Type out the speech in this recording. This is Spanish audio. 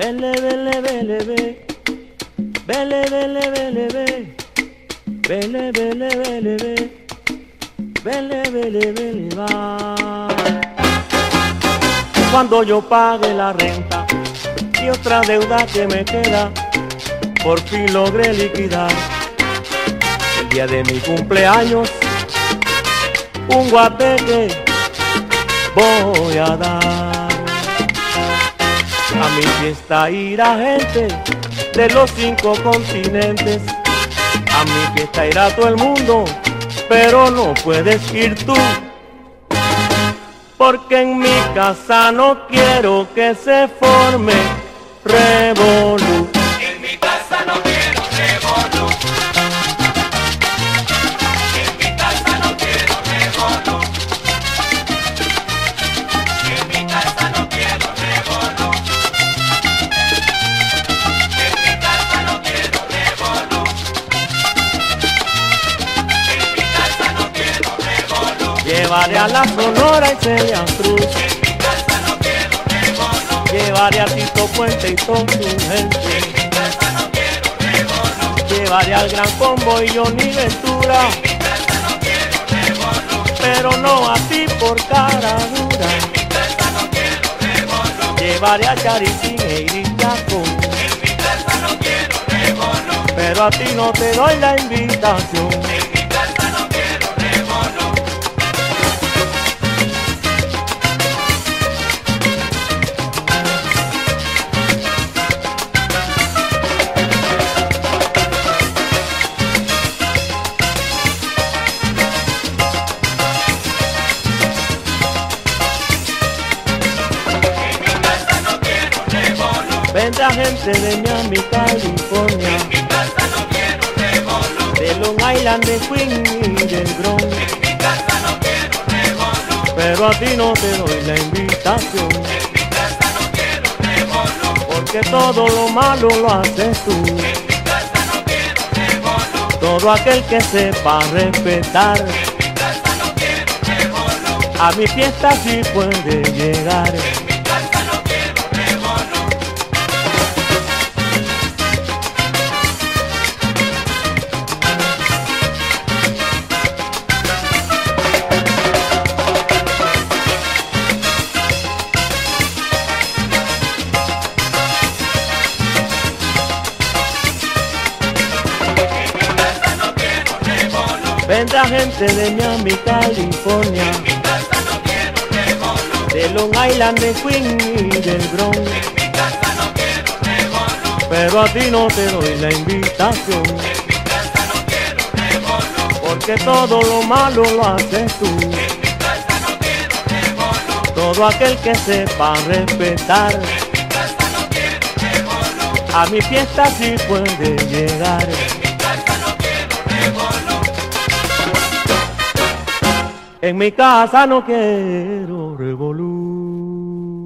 Vele, vele, vele, ve. Vele, vele, vele, ve. Vele, vele, vele, ve. Vele, vele, vele, va. Cuando yo pague la renta y otra deuda que me queda, por fin logré liquidar. El día de mi cumpleaños, un guateque voy a dar. A mi fiesta irá gente de los cinco continentes. A mi fiesta irá todo el mundo, pero no puedes ir tú. Porque en mi casa no quiero que se forme revolú. En mi casa no Llevaré a la Sonora y Celia Cruz. En mi casa no quiero revolú. Llevaré a Tito Puente y con su gente. En mi casa no quiero revolú. Llevaré al Gran Combo y Johnny Ventura. En mi casa no quiero revolú. Pero no a ti por cara dura. En mi casa no quiero revolú. Llevaré a Charitín e Iris Chacón. En mi casa no quiero revolú. Pero a ti no te doy la invitación. Vendrá gente de Miami, California. En mi casa no quiero revolú. De Long Island, de Queen y del Bronx. En mi casa no quiero revolú. Pero a ti no te doy la invitación. En mi casa no quiero revolú. Porque todo lo malo lo haces tú. En mi casa no quiero revolú. Todo aquel que sepa respetar. En mi casa no quiero revolú. A mi fiesta sí puede llegar. En Vendrá gente de Miami, California. De Long Island, de Queen y del Bronx. Pero a ti no te doy la invitación. Porque todo lo malo lo haces tú. Todo aquel que sepa respetar. A mi fiesta sí puede llegar. En mi casa no quiero revolú.